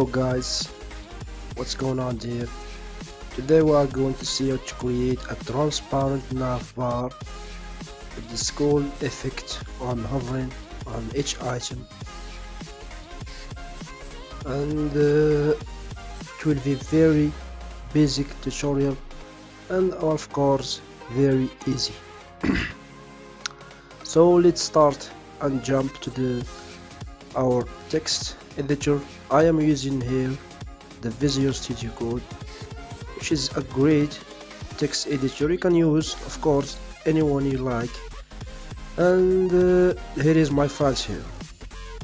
Hello guys, what's going on here? Today we are going to see how to create a transparent navbar with the scroll effect on hovering on each item. And uh, it will be very basic tutorial and of course very easy. So let's start and jump to the our text editor I am using here the Visual Studio Code which is a great text editor. You can use of course anyone you like. And uh, here is my files here.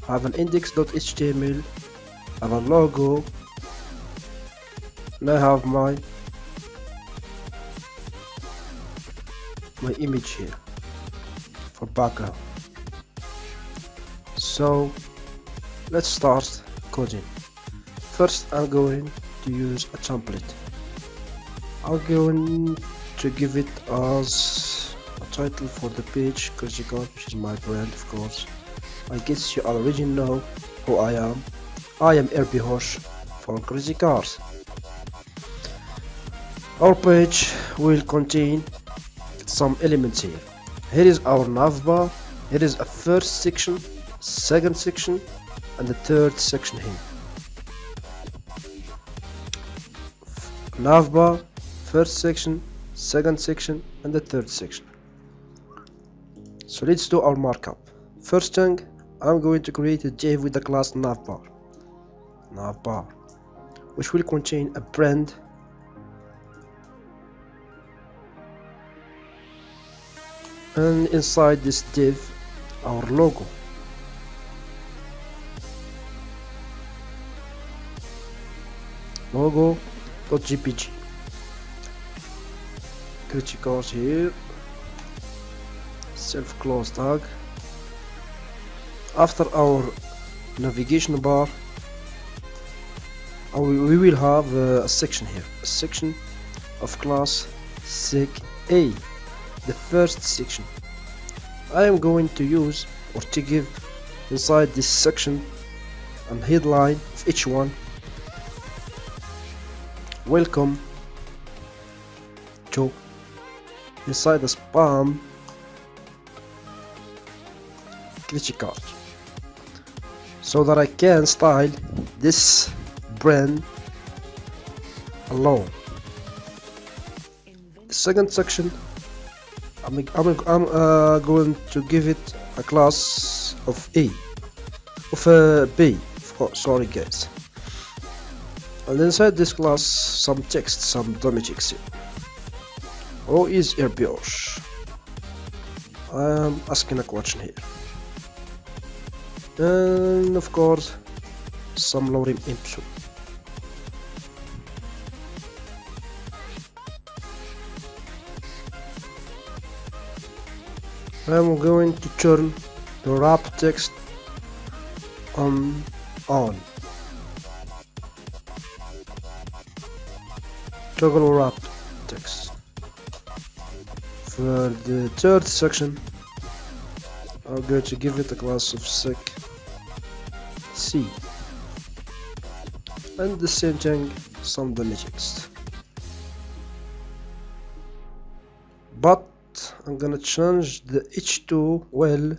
I have an index.html I have a logo and I have my my image here for background so let's start coding. First I'm going to use a template. I'm going to give it as a title for the page critical which is my brand of course. I guess you already know who I am. I am RB Hosh from Crazy Cars. Our page will contain some elements here. Here is our navbar here is a first section second section and the third section here. Navbar first section second section and the third section. So let's do our markup. First thing I'm going to create a div with the class navbar. Navbar which will contain a brand and inside this div our logo logo.jpg criticals here self close tag. After our navigation bar uh, we will have uh, a section here. A section of class sec a the first section. I am going to use or to give inside this section and headline of h1 welcome to inside the span card so that I can style this brand alone. The second section I'm, I'm, I'm uh, going to give it a class of A. Of uh, B sorry guys and inside this class some text some text who is RB Hosh I am asking a question here. And of course some lorem ipsum. I'm going to turn the wrap text on on toggle wrap text for the third section I'm going to give it a class of sec C. And the same thing some dummy text but I'm gonna change the H2 well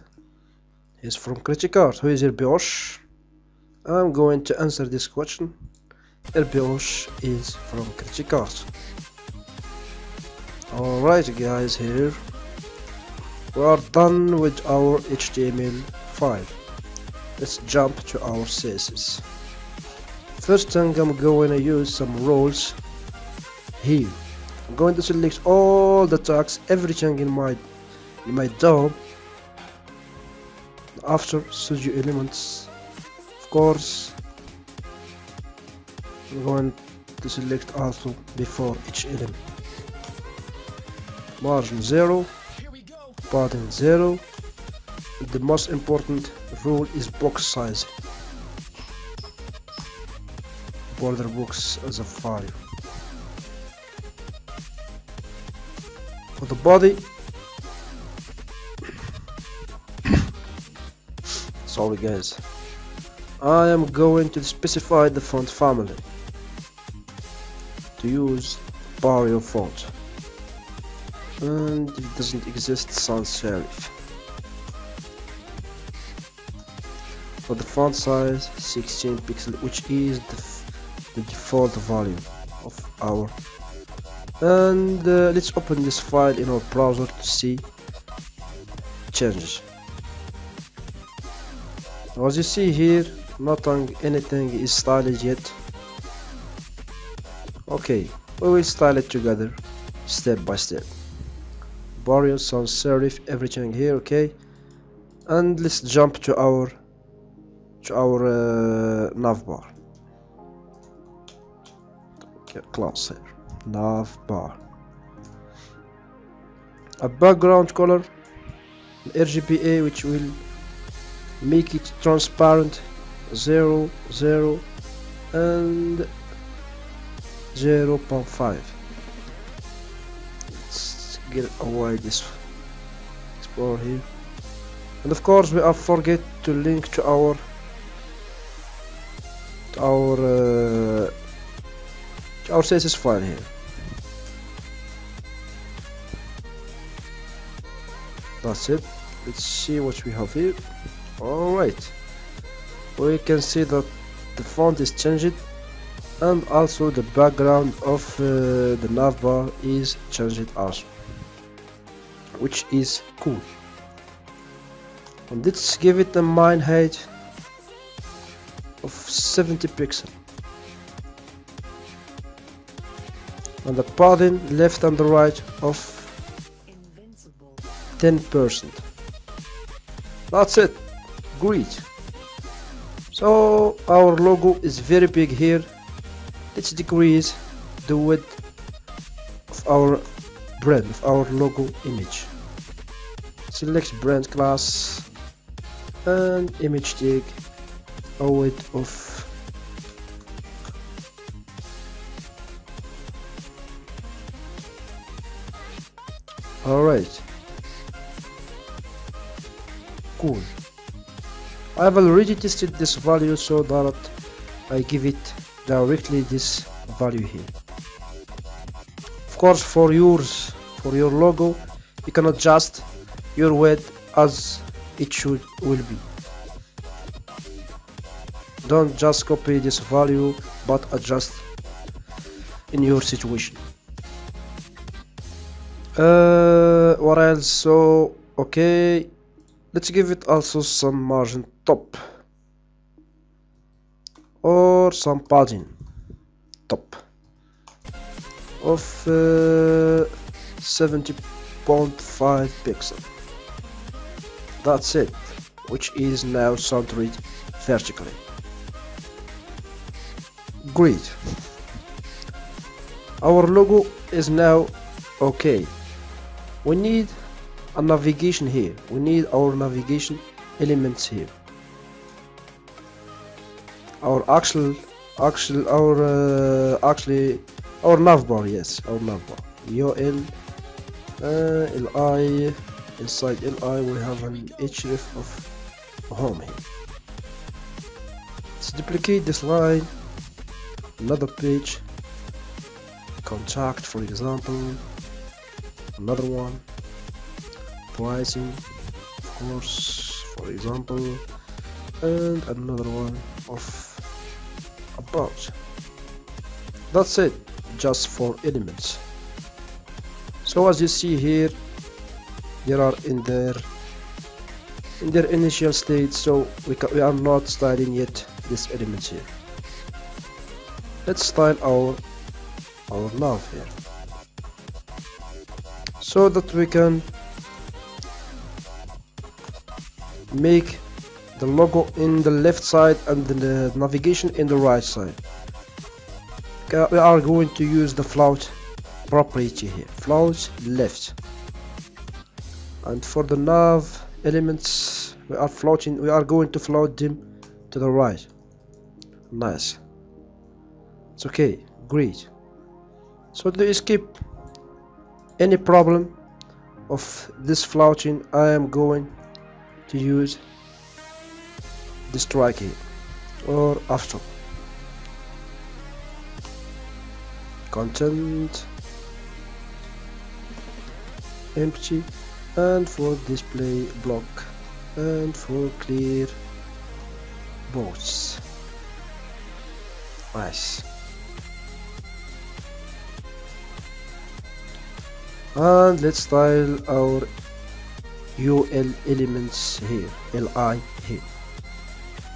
is from critical who is RB Hosh I'm going to answer this question RB Hosh is from critical alright guys here we are done with our HTML5 let's jump to our CSS first thing I'm going to use some roles here. I'm going to select all the tags everything in my in my DOM after pseudo elements of course I'm going to select also before each element margin 0 padding 0 the most important rule is box size. Border box as a 5 for the body sorry guys I am going to specify the font family to use Barrio font and it doesn't exist sans serif. For the font size 16 pixel which is the, the default value of our and uh, let's open this file in our browser to see changes. As you see here nothing anything is styled yet okay we will style it together step by step. Barrio sans serif everything here okay? And let's jump to our to our uh, navbar okay, class here. Navbar a background color RGBA which will make it transparent 0 0 and 0 0.5 let's get away this explore here. And of course we are forget to link to our to our uh, to our CSS file here. That's it. Let's see what we have here. Alright we can see that the font is changed and also the background of uh, the navbar is changed also which is cool. And let's give it a min height of 70 pixel. And the padding left and the right of 10% that's it. Great. So our logo is very big here let's decrease the width of our brand of our logo image. Select brand class and image tag. A width of alright cool. I have already tested this value so that I give it directly this value here. Of course for yours for your logo you can adjust your width as it should will be. Don't just copy this value but adjust in your situation. Uh, what else? So okay let's give it also some margin top or some padding top. Of uh, 70.5 pixel. That's it which is now centered vertically. Great. Our logo is now okay. We need a navigation here. We need our navigation elements here our actual actual our uh, actually our navbar yes our navbar UL uh, LI inside LI we have an href of home here let's duplicate this line. Another page. Contact for example. Another one. Pricing of course for example. And another one of about that's it just for elements. So as you see here there are in their in their initial state so we, we are not styling yet this elements here. Let's style our our nav here. So that we can make the logo in the left side and the navigation in the right side. We are going to use the float property here. Float left. And for the nav elements we are floating we are going to float them to the right. Nice. It's okay. Great. So to escape any problem of this floating? I am going to use strike here or after content empty and for display block and for clear both. Nice. And let's style our UL elements here. LI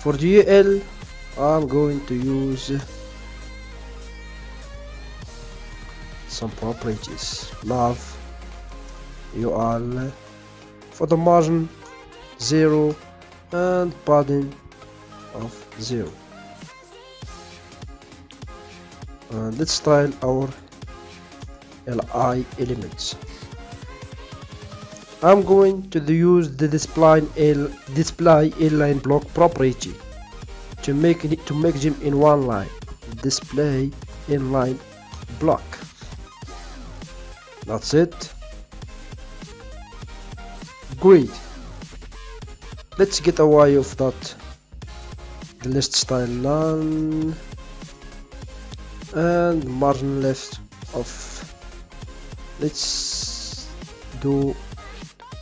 for UL I'm going to use some properties. Nav UL for the margin 0 and padding of 0 and let's style our li elements I'm going to use the display display inline block property to make it to make them in one line. Display inline block. That's it. Great. Let's get away of that the list style none and margin left of let's do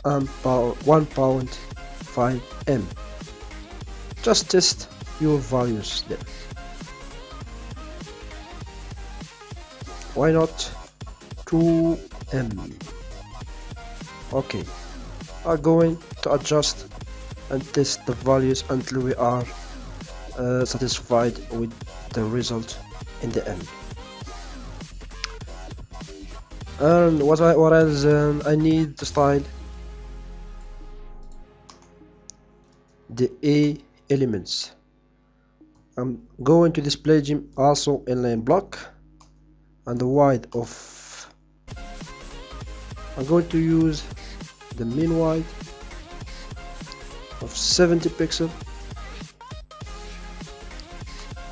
um, pound, 1 pound 5 m. Just test your values there. Why not 2 m? Okay I'm going to adjust and test the values until we are uh, satisfied with the result in the end. And what I what else um, I need to style the A elements. I'm going to display them also inline block and the width of I'm going to use the min width of 70 pixel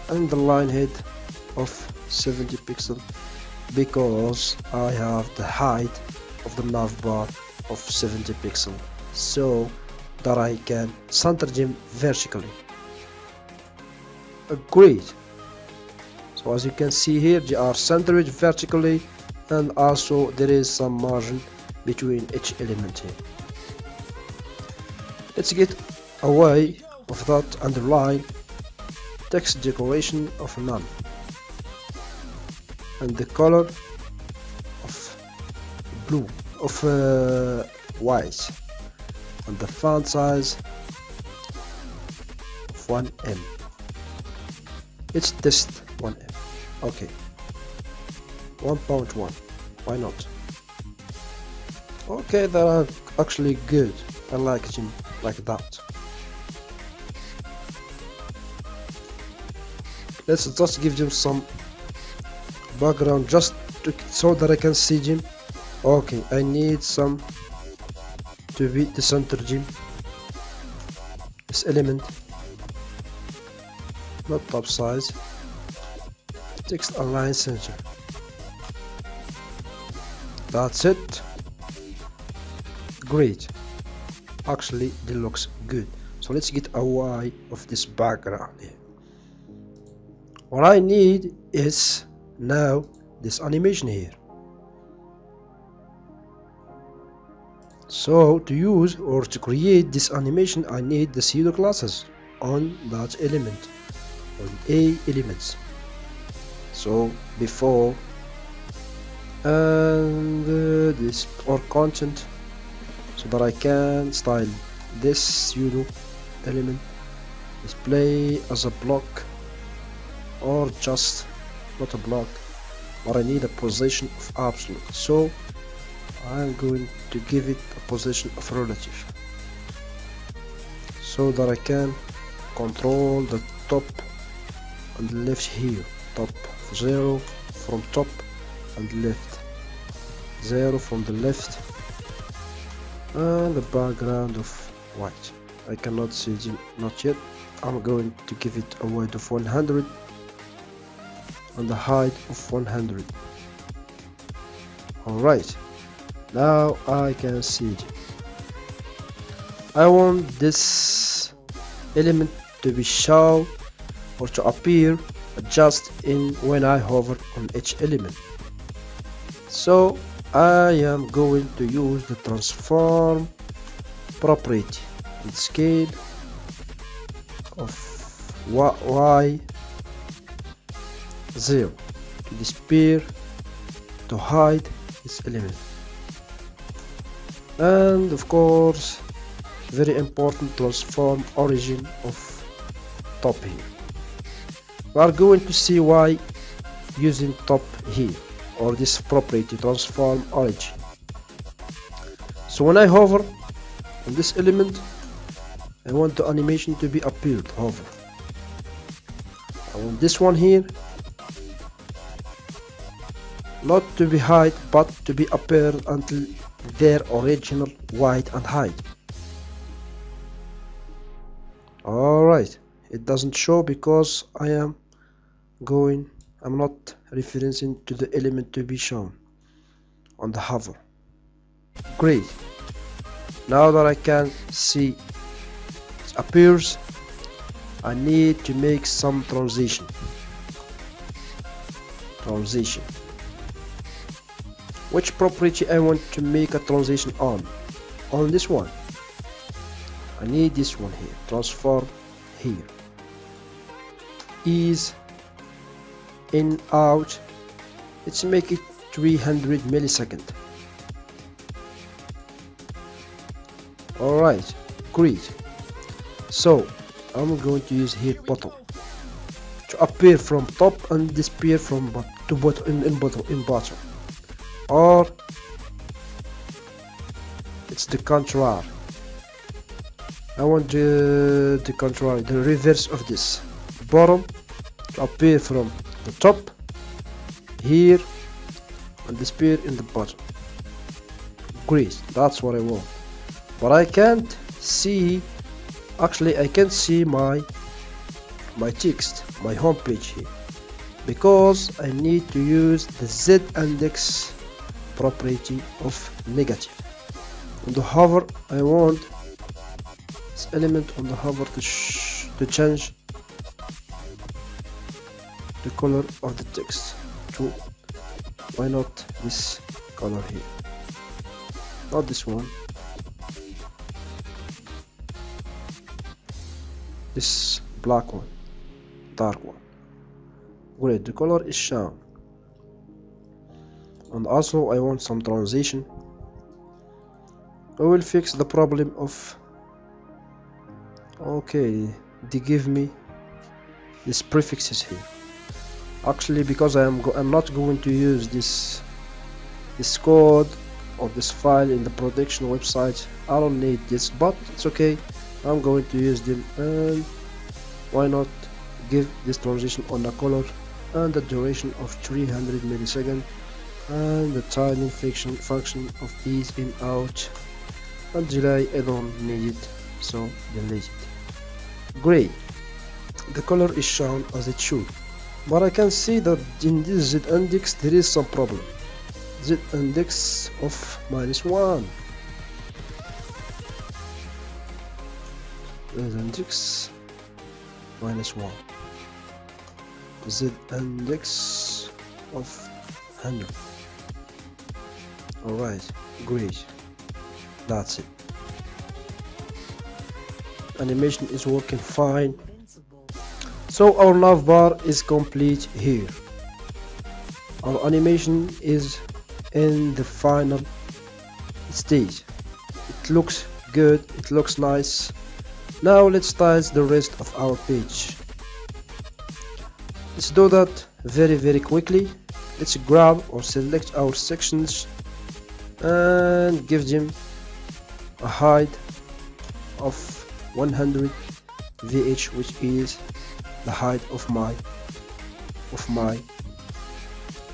and the line height of 70 pixel because I have the height of the nav bar of 70 pixel. So that I can center them vertically great. So as you can see here they are centered vertically and also there is some margin between each element here. Let's get away of that underline text decoration of none. And the color of blue of uh, white the font size of 1m let's test 1m okay. 1.1 why not? Okay they are actually good. I like them like that. Let's just give them some background just to, so that I can see them. Okay I need some to be the center gem this element not top size text align center that's it. Great. Actually it looks good. So let's get away of this background here. What I need is now this animation here so to use or to create this animation I need the pseudo classes on that element on A elements. So before and uh, this or content so that I can style this pseudo element display as a block or just not a block but I need a position of absolute. So I'm going to give it a position of relative so that I can control the top and left here. Top 0 from top and left. 0 from the left and the background of white. I cannot see it not yet. I'm going to give it a weight of 100 and the height of 100 alright now I can see it I want this element to be shown or to appear just in when I hover on each element. So I am going to use the transform property and scale of y 0 to disappear to hide this element and of course very important transform origin of top here we are going to see why using top here or this property transform origin. So when I hover on this element I want the animation to be appeared hover. I want this one here not to be hide but to be appeared until their original white and height alright it doesn't show because I am going I'm not referencing to the element to be shown on the hover. Great. Now that I can see it appears I need to make some transition. Transition which property I want to make a transition on? On this one. I need this one here. Transform here. Ease in out. Let's make it 300 millisecond. Alright great. So I'm going to use here bottom to appear from top and disappear from to bottom in, in bottom in bottom or it's the contrary I want the, the contrary the reverse of this. Bottom to appear from the top here and disappear in the bottom. Great that's what I want. But I can't see actually I can't see my my text my home page here because I need to use the Z index property of negative. On the hover I want this element on the hover to, to change the color of the text to why not this color here? Not this one. This black one dark one. Great the color is shown and also I want some transition. I will fix the problem of okay they give me these prefixes here. Actually because I am I'm not going to use this this code of this file in the production website. I don't need this but it's okay. I'm going to use them. And why not give this transition on a color and the duration of 300 milliseconds and the timing function function of ease in out and delay I don't need it so delete it. Great the color is shown as it should but I can see that in this Z index there is some problem. Z index of minus 1 Z index minus 1 Z index of 100 alright great that's it. Animation is working fine. So our nav bar is complete here. Our animation is in the final stage. It looks good it looks nice. Now let's stylize the rest of our page let's do that very very quickly. Let's grab or select our sections and give them a height of 100 VH which is the height of my of my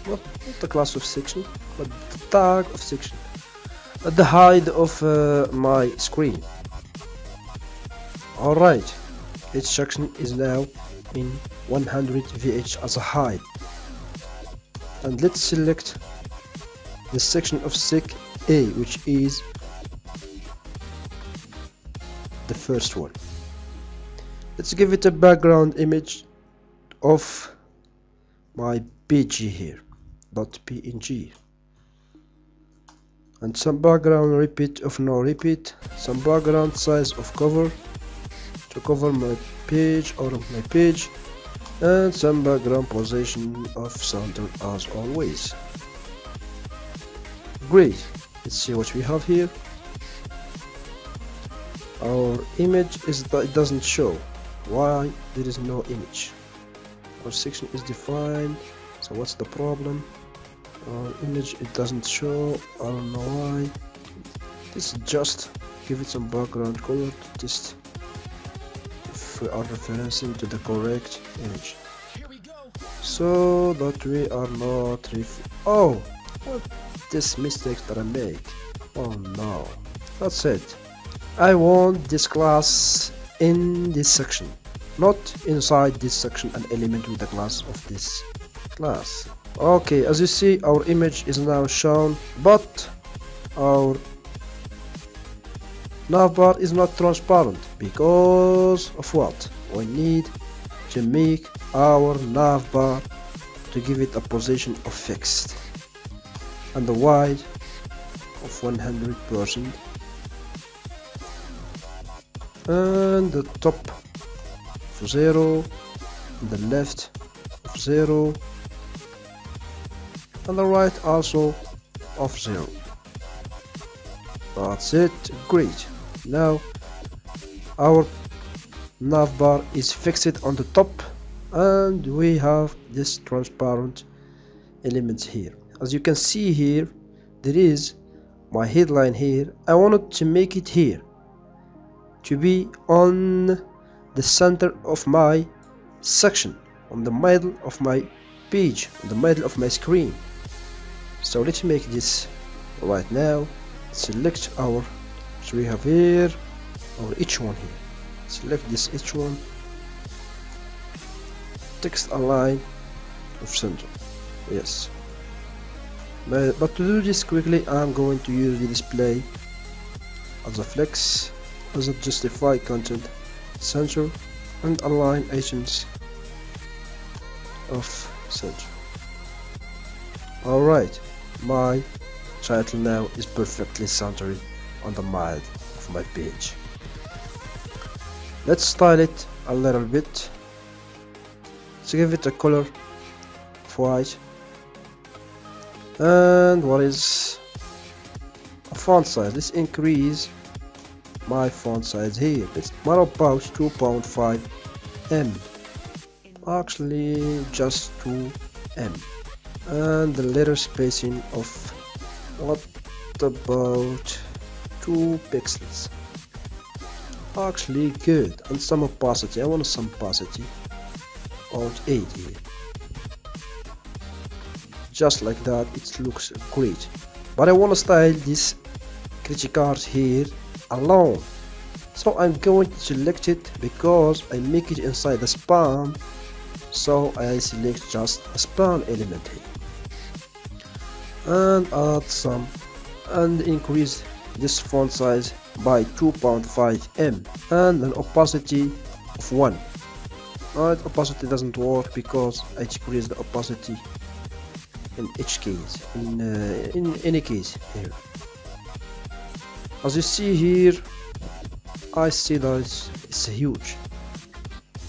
not the class of section but the tag of section. At the height of uh, my screen. Alright each section is now in 100 VH as a height. And let's select the section of sec A which is the first one. Let's give it a background image of my pg here dot png and some background repeat of no repeat. Some background size of cover to cover my page or my page. And some background position of center as always great let's see what we have here. Our image is that it doesn't show. Why there is no image? Our section is defined so what's the problem? Our image it doesn't show. I don't know why. This just give it some background color to test if we are referencing to the correct image. So that we are not ref oh! What this mistake that I make. oh no. That's it. I want this class in this section not inside this section an element with the class of this class okay as you see our image is now shown but our navbar is not transparent because of what? We need to make our navbar to give it a position of fixed and the wide of 100 percent. And the top of 0 and the left of 0 and the right also of 0 that's it. Great. Now our navbar is fixed on the top and we have this transparent elements here as you can see here there is my headline here. I wanted to make it here. To be on the center of my section on the middle of my page on the middle of my screen. So let's make this right now. Select our so we have here our h1 here. Select this h1. Text align of center. Yes but, but to do this quickly I'm going to use the display as a flex as a justify content center and align items of center alright my title now is perfectly centered on the middle of my page. Let's style it a little bit. To give it a color of white and what is a font size? Let's increase my font size here. It's what about 2.5 m. Actually just 2 m. And the letter spacing of what about 2 pixels? Actually good. And some opacity. I want some opacity. Of 8 here just like that it looks great. But I want to style this criticart here alone. So I'm going to select it because I make it inside the span. So I select just a span element here. And add some and increase this font size by 2.5 m and an opacity of 1 right opacity doesn't work because I decrease the opacity in each case in, uh, in any case here. As you see here I see that it's, huge.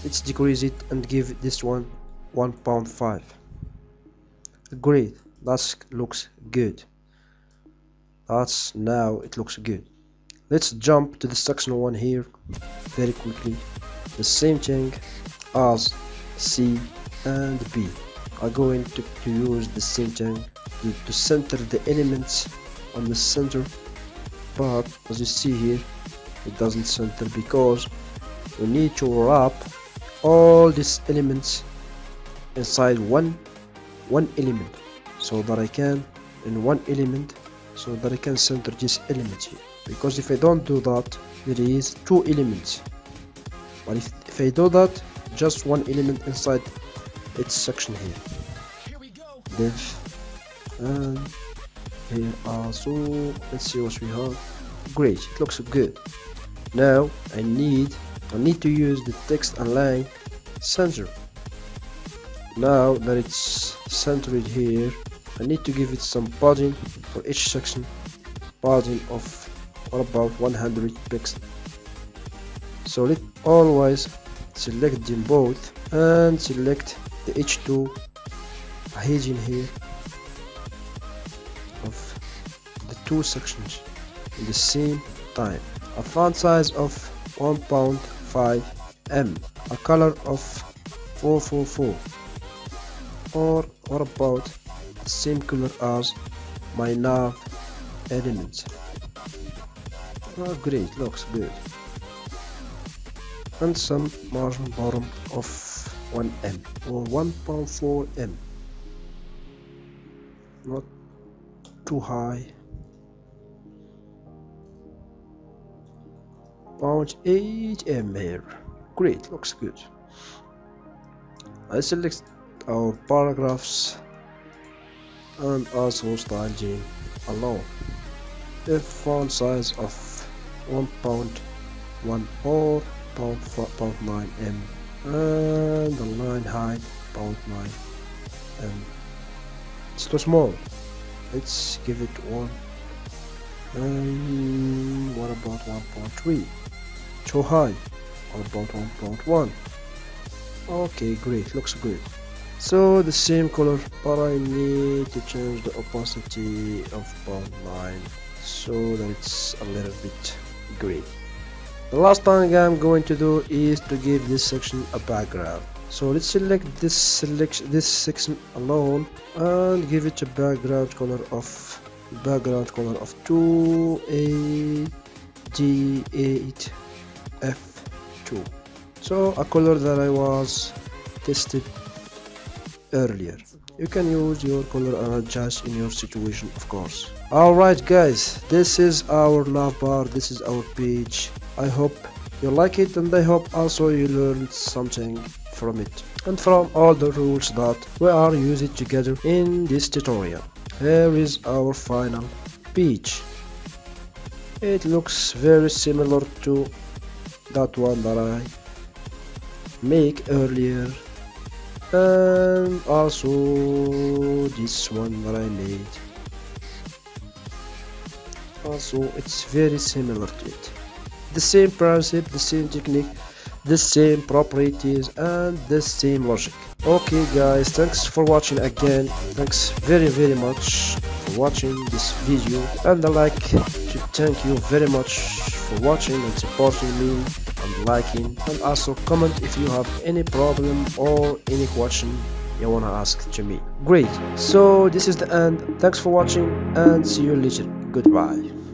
Let's decrease it and give this one one pound five. Great that looks good. That's now it looks good. Let's jump to the section one here very quickly. The same thing as C and B are going to, to use the thing to, to center the elements on the center but as you see here it doesn't center because we need to wrap all these elements inside one one element so that I can in one element so that I can center this element here. Because if I don't do that there is two elements. But if, if I do that just one element inside its section here. Div and here also let's see what we have. Great it looks good. Now I need I need to use the text align center now that it's centered here I need to give it some padding for each section padding of about 100 pixels. So let always select them both and select the H2 adhesion here of the two sections in the same time. A font size of 1 pound 5 m. A color of 444 or what about the same color as my nav elements. Oh great looks good. And some margin bottom of 1m or 1.4m not too high. Point 8m here. Great looks good. I select our paragraphs and also style gene alone. A font size of 1 pound 1 or pound 9 m and the line height pound 9 m it's too small. Let's give it one. And what about 1.3 too high. What about 1.1 okay great. Looks good so the same color but I need to change the opacity of bound line so that it's a little bit green the last thing I'm going to do is to give this section a background. So let's select this selection this section alone and give it a background color of background color of 2 8 F2 so a color that I was tested earlier. You can use your color and adjust in your situation of course. Alright guys this is our nav bar. This is our page I hope you like it and I hope also you learned something from it and from all the rules that we are using together in this tutorial. Here is our final page it looks very similar to that one that I make earlier and also this one that I made. Also it's very similar to it the same principle the same technique the same properties and the same logic. Okay guys thanks for watching again. Thanks very very much for watching this video. And i like to thank you very much for watching and supporting me and liking. And also comment if you have any problem or any question you want to ask to me. Great. So this is the end. Thanks for watching and see you later. Goodbye